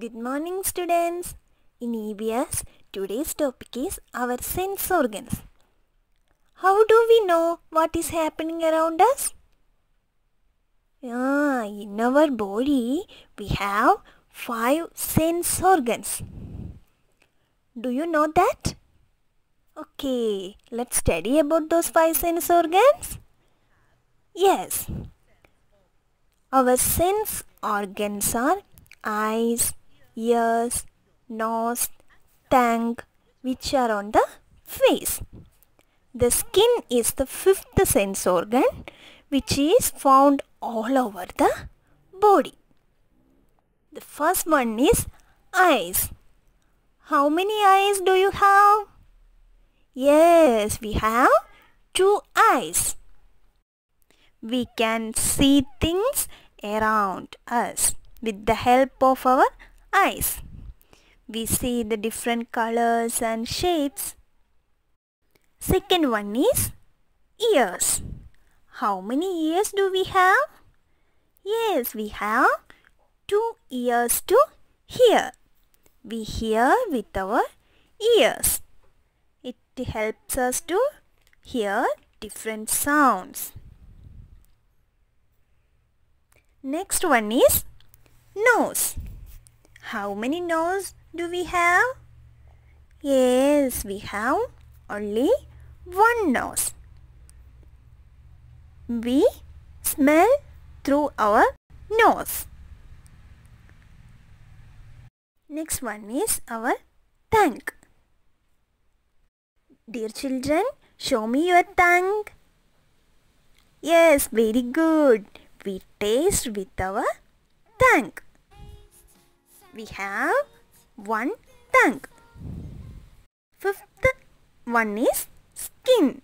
Good morning students. In EVS, today's topic is our sense organs. How do we know what is happening around us? Ah, in our body, we have five sense organs. Do you know that? Okay, let's study about those five sense organs. Yes, our sense organs are eyes, ears, nose, tongue, which are on the face. The skin is the fifth sense organ, which is found all over the body. The first one is eyes. How many eyes do you have? Yes, we have two eyes. We can see things around us with the help of our eyes. We see the different colors and shapes. Second one is ears. How many ears do we have? Yes, we have two ears to hear. We hear with our ears. It helps us to hear different sounds. Next one is nose. How many nose do we have? Yes, we have only one nose. We smell through our nose. Next one is our tongue. Dear children, show me your tongue. Yes, very good. We taste with our tongue. We have one tongue. Fifth one is skin.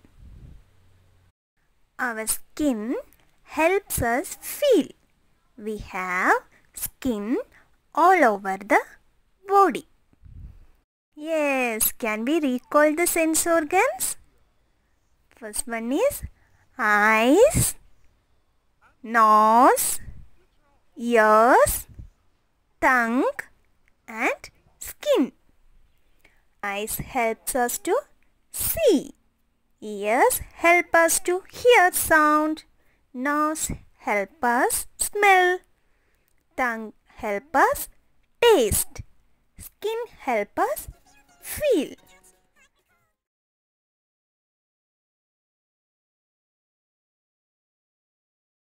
Our skin helps us feel. We have skin all over the body. Yes, can we recall the sense organs? First one is eyes, nose, ears, tongue and skin. Eyes helps us to see. Ears help us to hear sound. Nose help us smell. Tongue help us taste. Skin help us feel.